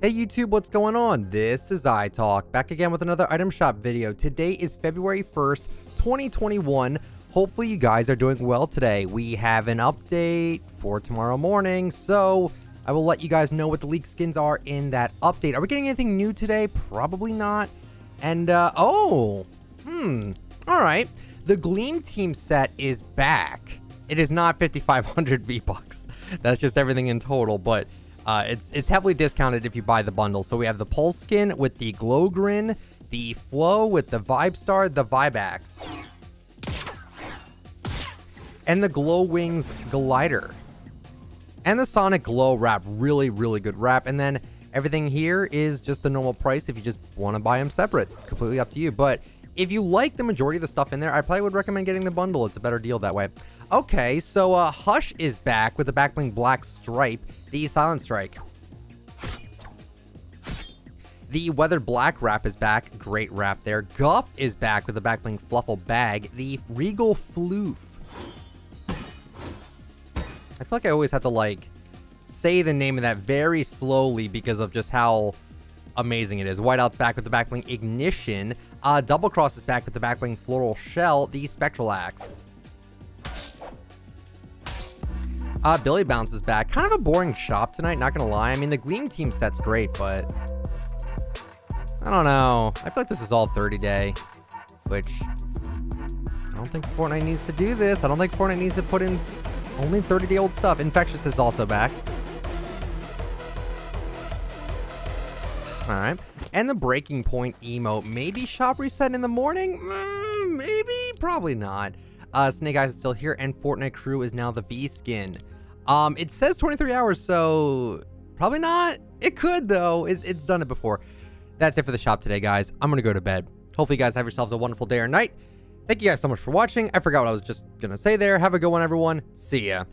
Hey YouTube, what's going on? This is iTalk, back again with another item shop video. Today is February 1st, 2021. Hopefully you guys are doing well today. We have an update for tomorrow morning, so I will let you guys know what the leak skins are in that update. Are we getting anything new today? Probably not. And, uh, oh, hmm, all right. The Gleam Team set is back. It is not 5,500 V-Bucks. That's just everything in total, but uh, it's it's heavily discounted if you buy the bundle. So we have the Pulse skin with the Glow Grin, the Flow with the Vibe Star, the Vibax, and the Glow Wings Glider, and the Sonic Glow wrap. Really, really good wrap. And then everything here is just the normal price if you just want to buy them separate. Completely up to you. But if you like the majority of the stuff in there, I probably would recommend getting the bundle. It's a better deal that way. Okay, so uh, Hush is back with the Backbling Black Stripe, the Silent Strike. The Weathered Black wrap is back. Great wrap there. Guff is back with the Backbling Fluffle Bag. The Regal Floof. I feel like I always have to, like, say the name of that very slowly because of just how amazing it is. Whiteout's back with the Backbling Ignition. Uh, Double Cross is back with the Backbling Floral Shell. The Spectral Axe. Uh, Billy bounces back. Kind of a boring shop tonight, not gonna lie. I mean, the Gleam team set's great, but... I don't know. I feel like this is all 30 day, which... I don't think Fortnite needs to do this. I don't think Fortnite needs to put in only 30 day old stuff. Infectious is also back. Alright. And the Breaking Point emote. Maybe shop reset in the morning? Mm, maybe? Probably not. Uh, Snake Eyes is still here, and Fortnite Crew is now the V skin. Um, it says 23 hours, so probably not. It could, though. It, it's done it before. That's it for the shop today, guys. I'm going to go to bed. Hopefully, you guys have yourselves a wonderful day or night. Thank you guys so much for watching. I forgot what I was just going to say there. Have a good one, everyone. See ya.